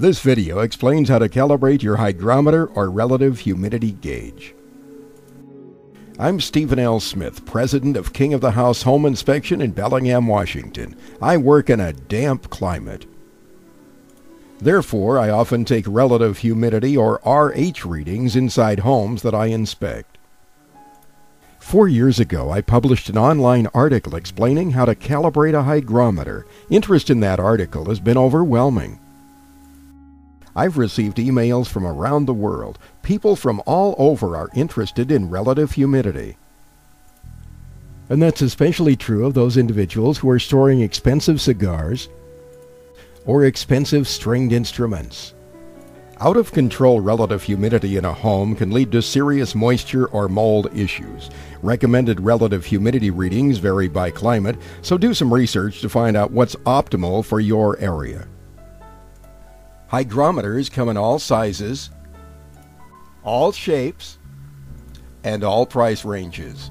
This video explains how to calibrate your hygrometer or relative humidity gauge. I'm Steven L. Smith, president of King of the House Home Inspection in Bellingham, Washington. I work in a damp climate. Therefore, I often take relative humidity or RH readings inside homes that I inspect. Four years ago, I published an online article explaining how to calibrate a hygrometer. Interest in that article has been overwhelming. I've received emails from around the world. People from all over are interested in relative humidity. And that's especially true of those individuals who are storing expensive cigars or expensive stringed instruments. Out of control relative humidity in a home can lead to serious moisture or mold issues. Recommended relative humidity readings vary by climate, so do some research to find out what's optimal for your area. Hygrometers come in all sizes, all shapes, and all price ranges.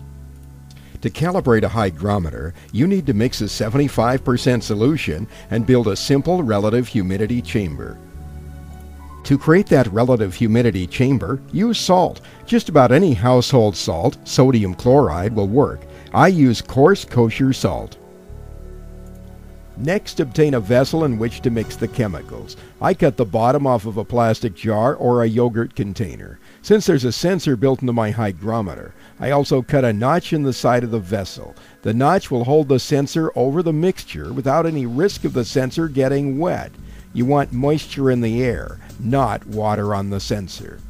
To calibrate a hygrometer, you need to mix a 75% solution and build a simple relative humidity chamber. To create that relative humidity chamber, use salt. Just about any household salt, sodium chloride, will work. I use coarse kosher salt. Next, obtain a vessel in which to mix the chemicals. I cut the bottom off of a plastic jar or a yogurt container. Since there's a sensor built into my hygrometer, I also cut a notch in the side of the vessel. The notch will hold the sensor over the mixture without any risk of the sensor getting wet. You want moisture in the air, not water on the sensor.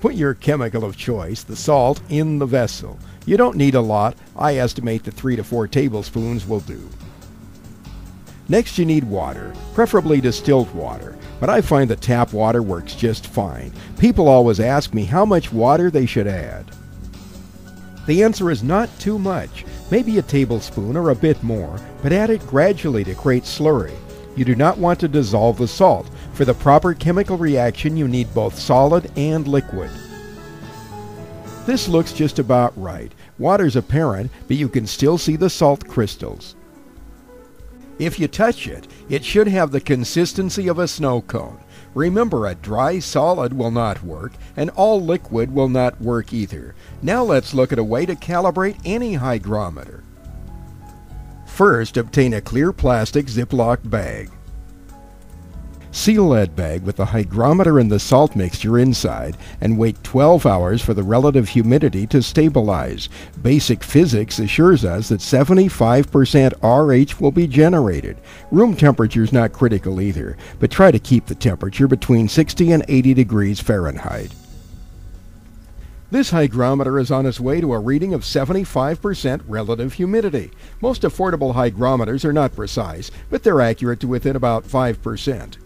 Put your chemical of choice, the salt, in the vessel. You don't need a lot. I estimate that 3 to 4 tablespoons will do. Next, you need water, preferably distilled water, but I find that tap water works just fine. People always ask me how much water they should add. The answer is not too much, maybe a tablespoon or a bit more, but add it gradually to create slurry. You do not want to dissolve the salt. For the proper chemical reaction, you need both solid and liquid. This looks just about right. Water's apparent, but you can still see the salt crystals. If you touch it, it should have the consistency of a snow cone. Remember, a dry solid will not work, and all liquid will not work either. Now let's look at a way to calibrate any hygrometer. First, obtain a clear plastic Ziploc bag. Seal that bag with the hygrometer and the salt mixture inside and wait 12 hours for the relative humidity to stabilize. Basic physics assures us that 75% RH will be generated. Room temperature is not critical either, but try to keep the temperature between 60 and 80 degrees Fahrenheit. This hygrometer is on its way to a reading of 75% relative humidity. Most affordable hygrometers are not precise, but they're accurate to within about 5%.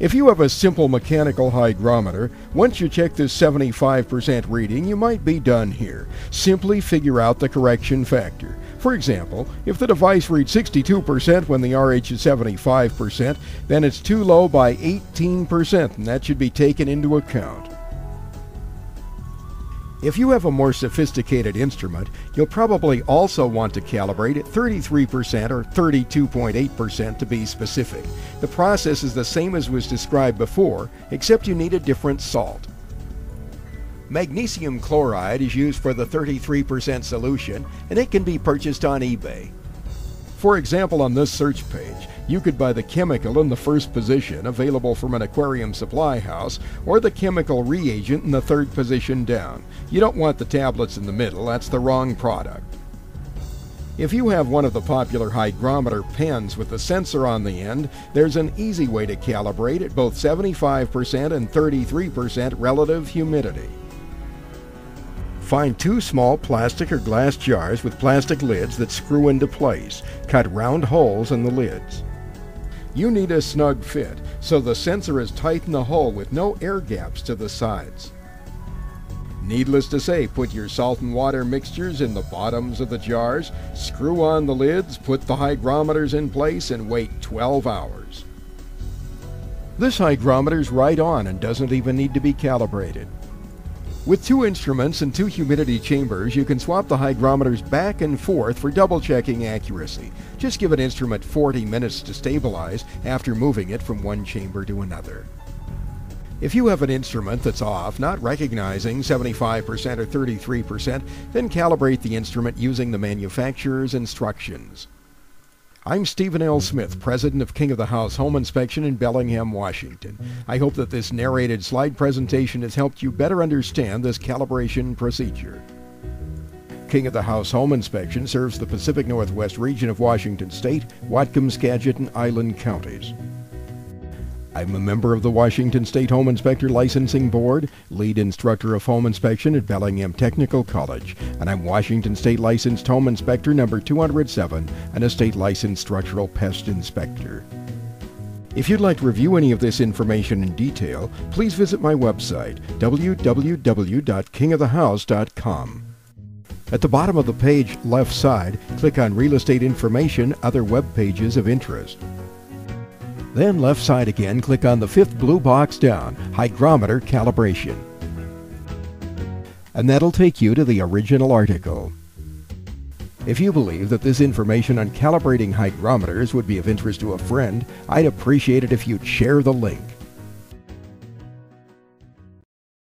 If you have a simple mechanical hygrometer, once you check this 75% reading, you might be done here. Simply figure out the correction factor. For example, if the device reads 62% when the RH is 75%, then it's too low by 18%, and that should be taken into account. If you have a more sophisticated instrument, you'll probably also want to calibrate at 33% or 32.8% to be specific. The process is the same as was described before, except you need a different salt. Magnesium chloride is used for the 33% solution, and it can be purchased on eBay. For example, on this search page, you could buy the chemical in the first position, available from an aquarium supply house, or the chemical reagent in the third position down. You don't want the tablets in the middle, that's the wrong product. If you have one of the popular hygrometer pens with the sensor on the end, there's an easy way to calibrate at both 75% and 33% relative humidity. Find two small plastic or glass jars with plastic lids that screw into place. Cut round holes in the lids. You need a snug fit, so the sensor is tight in the hole with no air gaps to the sides. Needless to say, put your salt and water mixtures in the bottoms of the jars, screw on the lids, put the hygrometers in place, and wait 12 hours. This hygrometer is right on and doesn't even need to be calibrated. With two instruments and two humidity chambers, you can swap the hygrometers back and forth for double checking accuracy. Just give an instrument 40 minutes to stabilize after moving it from one chamber to another. If you have an instrument that's off, not recognizing 75% or 33%, then calibrate the instrument using the manufacturer's instructions. I'm Steven L. Smith, President of King of the House Home Inspection in Bellingham, Washington. I hope that this narrated slide presentation has helped you better understand this calibration procedure. King of the House Home Inspection serves the Pacific Northwest region of Washington State, Whatcom, Skagit, and Island counties. I'm a member of the Washington State Home Inspector Licensing Board, lead instructor of home inspection at Bellingham Technical College, and I'm Washington State Licensed Home Inspector number 207 and a state licensed structural pest inspector. If you'd like to review any of this information in detail, please visit my website, www.kingofthehouse.com. At the bottom of the page, left side, click on Real Estate Information, Other Web Pages of Interest. Then left side again, click on the fifth blue box down, Hygrometer Calibration. And that'll take you to the original article. If you believe that this information on calibrating hygrometers would be of interest to a friend, I'd appreciate it if you'd share the link.